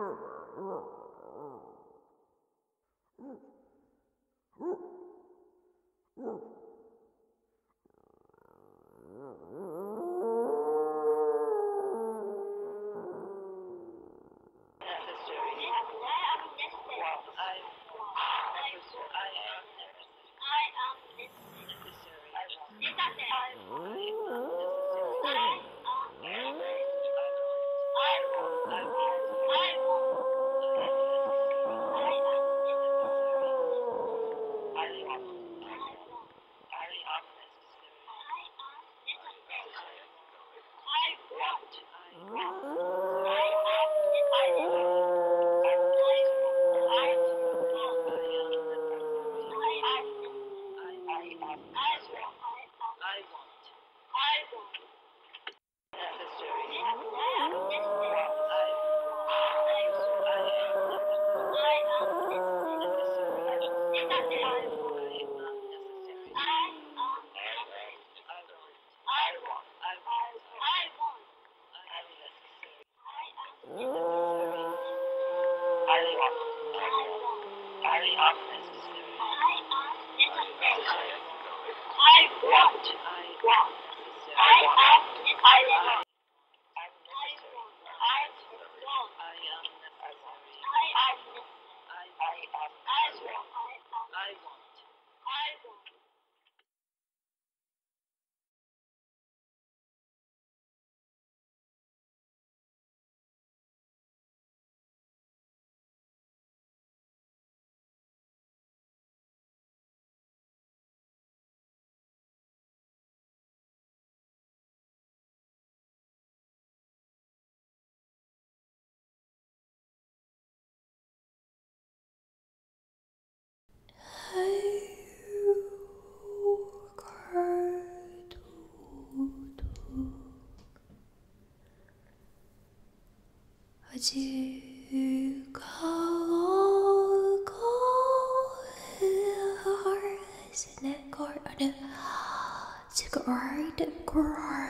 Gerber. Great, great.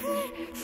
Sorry.